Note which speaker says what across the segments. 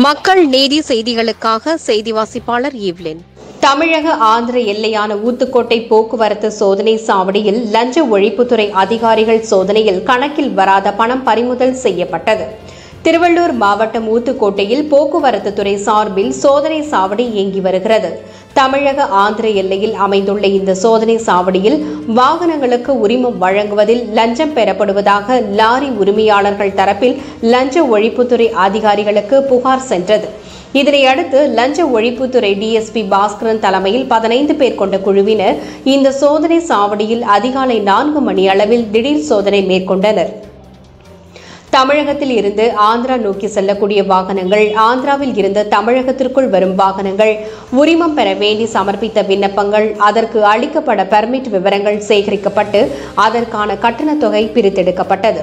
Speaker 1: மக்கள் நீதி செய்திகளுக்காக செய்தி வாசிப்பாளர் ஈவ்லின். தமிழக ஆந்திர எல்லையான ஊத்துக்கோட்டை போக்குவரத்து சோதனை சாவடியில் லஞ்ச ஒழிப்புத்துறை அதிகாரிகள் சோதனையில் கணக்கில் வராத பணம் பறிமுதல் செய்யப்பட்டது. திருவள்ளூர் மாவட்டம் ஊத்துக்கோட்டையில் போக்குவரத்து துறை சார்பில் சோதனை சாவடி இயங்கி வருகிறது. தமிழக ஆந்திர எல்லையில் அமைந்துள்ள இந்த சோதனை சாவடியில் வாகனங்களுக்கு உரிமம் வழங்குவதில் லஞ்சம் பெறப்படுவதாக லாரி உரிமையாளர்கள் தரப்பில் லஞ்ச ஒழிப்புத்துறை அதிகாரிகளுக்கு புகார் சென்றது. இதனையடுத்து லஞ்ச ஒழிப்புத்துறை டிஎஸ்பி பாஸ்கரன் தலைமையில் பதினைந்து பேர் கொண்ட குழுவினர் இந்த சோதனை சாவடியில் அதிகாலை நான்கு மணி அளவில் திடீர் சோதனை மேற்கொண்டனர். தமிழகத்தில் இருந்து ஆந்திரா நோக்கி செல்லக்கூடிய வாகனங்கள் ஆந்திராவில் இருந்து தமிழகத்திற்குள் வரும் வாகனங்கள் உரிமம் பெற வேண்டி சமர்ப்பித்த விண்ணப்பங்கள் அதற்கு அளிக்கப்பட பெர்மிட் விவரங்கள் சேகரிக்கப்பட்டு அதற்கான கட்டணத் தொகை பிரித்தெடுக்கப்பட்டது.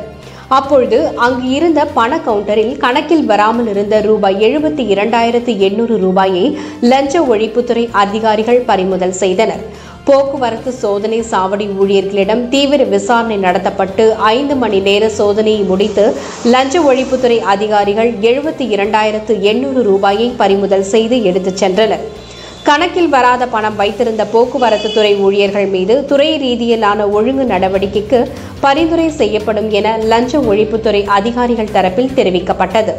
Speaker 1: அப்பொழுது அங்கு இருந்த பண கவுண்டரில் கணக்கில் வராமல் இருந்த ரூபாய் எழுபத்தி இரண்டாயிரத்து எண்ணூறு ரூபாயை லஞ்ச ஒழிப்புத்துறை அதிகாரிகள் பறிமுதல் செய்தனர். போக்குவரத்து சோதனை சாவடி ஊழியர்களிடம் தீவிர விசாரணை நடத்தப்பட்டு ஐந்து மணி நேர சோதனையை முடித்து லஞ்ச ஒழிப்புத்துறை அதிகாரிகள் எழுபத்தி இரண்டாயிரத்து எண்ணூறு ரூபாயை பறிமுதல் செய்து எடுத்துச் சென்றனர். கணக்கில் வராத பணம் வைத்திருந்த போக்குவரத்து துறை ஊழியர்கள் மீது துறை ரீதியிலான ஒழுங்கு நடவடிக்கைக்கு பரிந்துரை செய்யப்படும் என லஞ்ச ஒழிப்புத்துறை அதிகாரிகள் தரப்பில் தெரிவிக்கப்பட்டது.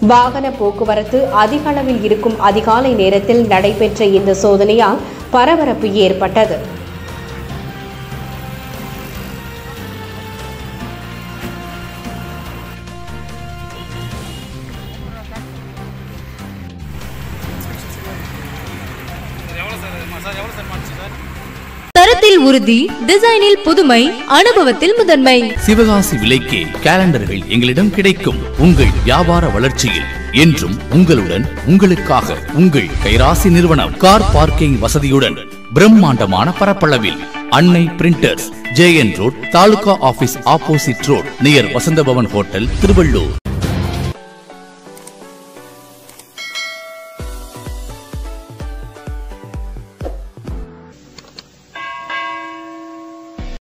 Speaker 1: வாகன போக்குவரத்து அதிக அளவில் இருக்கும் அதிகாலை நேரத்தில் நடைபெற்ற இந்த சோதனையால் பரபரப்பு ஏற்பட்டது.
Speaker 2: தரத்தில் உறுதி டிசைனில் புதுமை அனுபவத்தில் முதன்மை.
Speaker 3: சிவகாசி விலைக்கே கேலண்டர்கள் எங்களிடம் கிடைக்கும். உங்கள் வியாபார வளர்ச்சியில் என்றும் உங்களுடன் உங்களுக்காக உங்கள் கைராசி நிறுவனம் கார் பார்க்கிங் வசதியுடன் பிரம்மாண்டமான பரப்பளவில் Annai printers JN road taluka office opposite road near Vasantha Bhavan hotel Tiruvallur.